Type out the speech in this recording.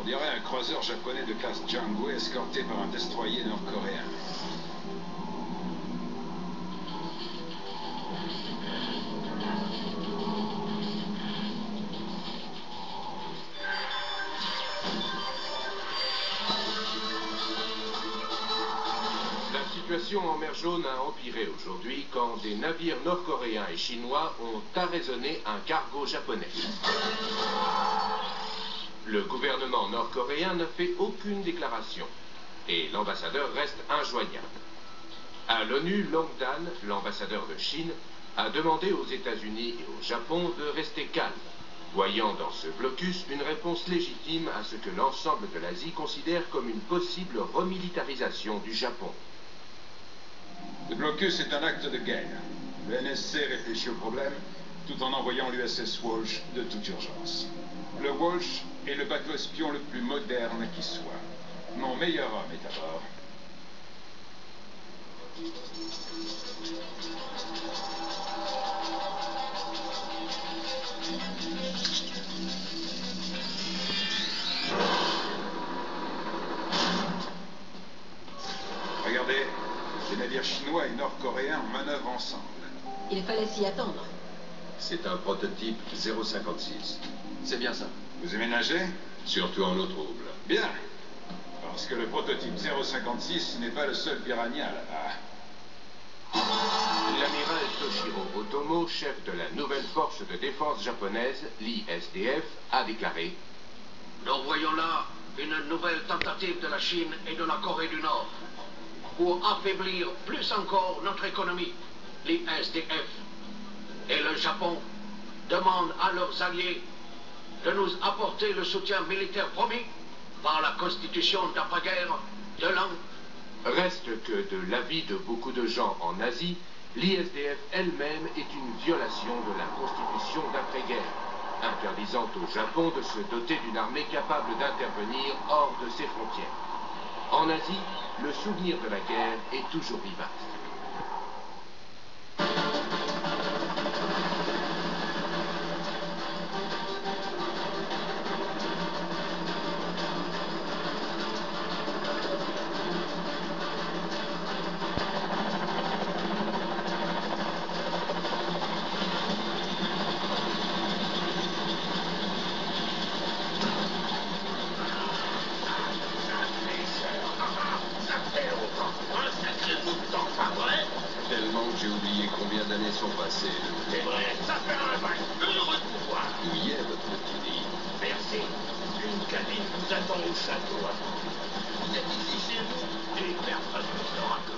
On dirait un croiseur japonais de classe Django escorté par un destroyer nord-coréen. La situation en mer Jaune a empiré aujourd'hui quand des navires nord-coréens et chinois ont arraisonné un cargo japonais. Le gouvernement nord-coréen n'a fait aucune déclaration et l'ambassadeur reste injoignable. À l'ONU, Long Dan, l'ambassadeur de Chine, a demandé aux États-Unis et au Japon de rester calmes, voyant dans ce blocus une réponse légitime à ce que l'ensemble de l'Asie considère comme une possible remilitarisation du Japon. Le blocus est un acte de guerre. Le NSC réfléchit au problème tout en envoyant l'USS Walsh de toute urgence. Le Walsh est le bateau espion le plus moderne qui soit. Mon meilleur homme est à bord. Regardez, les navires chinois et nord-coréens manœuvrent ensemble. Il fallait s'y attendre. C'est un prototype 056. C'est bien ça. Vous aimez nager? Surtout en eau trouble. Bien. Parce que le prototype 056 n'est pas le seul piranha là-bas. L'amiral Toshiro Otomo, chef de la nouvelle force de défense japonaise, l'ISDF, a déclaré Nous voyons là une nouvelle tentative de la Chine et de la Corée du Nord pour affaiblir plus encore notre économie. L'ISDF et le Japon demandent à leurs alliés de nous apporter le soutien militaire promis par la constitution d'après-guerre de l'an Reste que, de l'avis de beaucoup de gens en Asie, l'ISDF elle-même est une violation de la constitution d'après-guerre, interdisant au Japon de se doter d'une armée capable d'intervenir hors de ses frontières. En Asie, le souvenir de la guerre est toujours vivace. D'années sont passées. C'est vrai, ça fait un bain. Heureux de vous voir. Où y est votre petit lit? Merci. Une cabine vous attend au château. Vous êtes ici chez vous? Et personne ne saura que